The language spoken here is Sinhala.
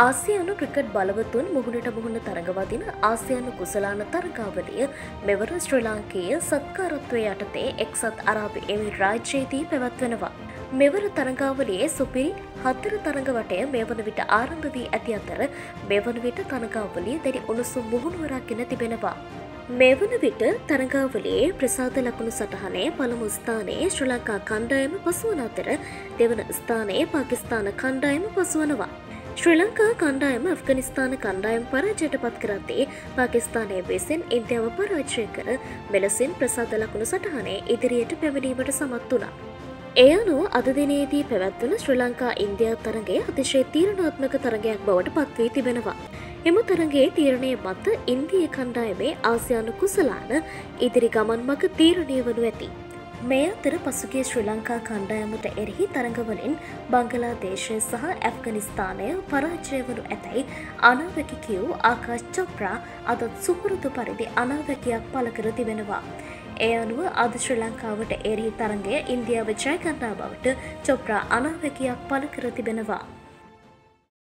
ආසියානු ක්‍රිකට් බලවතුන් මුහුණට මුහුණ තරඟවදින ආසියානු කුසලාන තරගාවලිය මෙවර ශ්‍රී ලාංකීය සත්කාරත්වය යටතේ එක්සත් අරාබ එමි රාජ්‍යයේදී පැවැත්වෙනවා. මෙවර තරගාවලියේ සුපිරි හත්තර තරඟවටය මේ වන විට ආරම්භ වී ඇති අතර මෙවන විට තරගාවලිය දැඩි උණුසුම් මුහුණුවරක්ගෙන තිබෙනවා. මේ වන විට තරගාවලයේ ප්‍රසාද ලකුණු සටහනේ පළමු ස්ථානයේ ශ්‍ර ලංකා කණ්ඩායම පසුවන අතර දෙවන ස්ථානයේ පාකිස්ථාන කණ්ඩායම පසුවනවා. ශ්‍රී ලංකා කණ්ඩායම අෆ්ගනිස්ථාන කණ්ඩායම් පරාජයට පත් කරත්තේ පාකිස්ථානය වෙසෙන් ඉන්දියාව පරාජය කර මෙලසින් ප්‍රසාද ලකුණු සටහනේ ඉදිරියට පැමිණීමට සමත් වුණා. එය අනුව අද දිනේදී පැවැත්වන ශ්‍රී ලංකා ඉන්දයා තරගේ අතිශය තීරණාත්මක තරගයක් බවට පත්වී තිබෙනවා. එම තරගේ තීරණය මත ඉන්දිය කණ්ඩායමේ ආසියානු කුසලාන ඉදිරි ගමන් මග තීරණය වනු ඇති. මේ අතර පසුගේ ශ්‍රී ලංකා කණ්ඩායමට එරෙහි තරඟවලින් බංගලා දේශය සහ ඇෆ්ගනිස්ථානය පරාජය වනු ඇතැයි අනාවැකි කිව් ආකාශ් චොප්‍රා අදත් සුපුරුදු පරිදි අනාවැකයක් පලකර තිබෙනවා. ඒ අනුව අද ශ්‍රී ලංකාවට එරෙහි තරගය ඉන්දියාව ජයගන්නා බවට චොප්‍රා අනාවැකයක් පලකර තිබෙනවා.